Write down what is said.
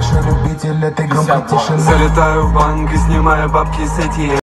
большой любитель этой громкой тишины. Залетаю в банк и снимаю бабки с ATM